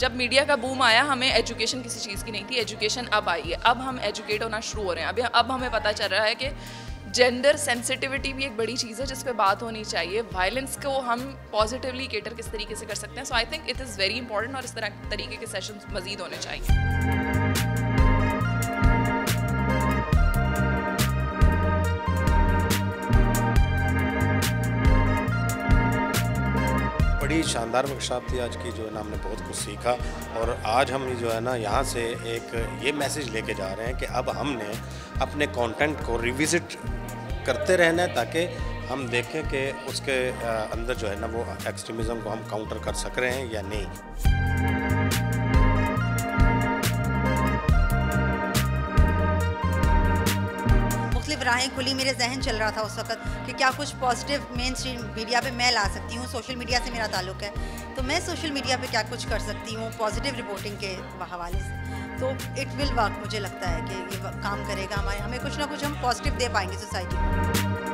जब मीडिया का बूम आया, हमें एजुकेशन किसी चीज़ की नहीं थी, एजुकेशन अब आई है। अब हम एजुकेट होना शुरू हो रहे हैं। अभी अब हमें पता चल रहा है कि जेंडर सेंसिटिविटी भी एक बड़ी चीज़ है, जिस पर बात होनी चाहिए। वायलेंस को हम पॉजिटिवली केटर किस तरीके से कर सकते हैं? So I think it is very important और इस तरह तरीके के सेशन मजीद होने चाहिए। बड़ी शानदार वर्कशॉप थी आज की, जो है ना हमने बहुत कुछ सीखा। और आज हम जो है ना यहाँ से एक ये मैसेज लेके जा रहे हैं कि अब हमने अपने कंटेंट को रिविज़िट करते रहना है, ताकि हम देखें कि उसके अंदर जो है ना वो एक्सट्रीमिज़म को हम काउंटर कर सक रहे हैं या नहीं। राहें खुली मेरे जहन चल रहा था उस वक्त कि क्या कुछ पॉजिटिव मेन स्ट्रीम मीडिया पे मैं ला सकती हूँ। सोशल मीडिया से मेरा ताल्लुक है। तो मैं सोशल मीडिया पे क्या कुछ कर सकती हूँ पॉजिटिव रिपोर्टिंग के हवाले से। तो इट विल वर्क मुझे लगता है कि ये काम करेगा हमारे, हमें कुछ ना कुछ हम पॉजिटिव दे पाएँगे सोसाइटी को।